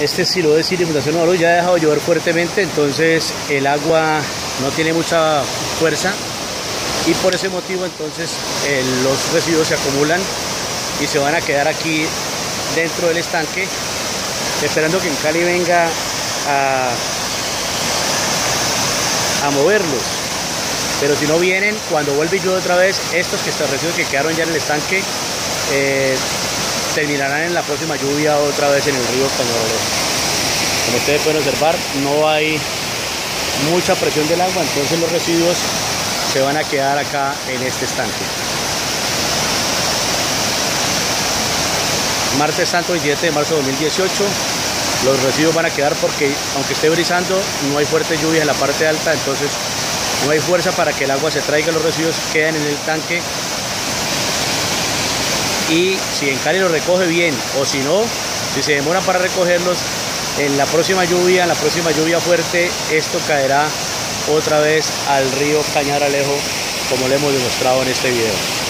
Este silo de inundación no ya ha dejado llover fuertemente, entonces el agua no tiene mucha fuerza y por ese motivo entonces eh, los residuos se acumulan y se van a quedar aquí dentro del estanque esperando que en Cali venga a, a moverlos. Pero si no vienen cuando vuelve yo otra vez estos que estos residuos que quedaron ya en el estanque eh, terminarán en la próxima lluvia otra vez en el río como ustedes pueden observar no hay mucha presión del agua entonces los residuos se van a quedar acá en este estanque. Martes Santo 27 de marzo de 2018. Los residuos van a quedar porque aunque esté brisando no hay fuerte lluvia en la parte alta, entonces no hay fuerza para que el agua se traiga, los residuos quedan en el tanque. Y si en Cali lo recoge bien o si no, si se demora para recogerlos, en la próxima lluvia, en la próxima lluvia fuerte, esto caerá otra vez al río Cañar Alejo como le hemos demostrado en este video.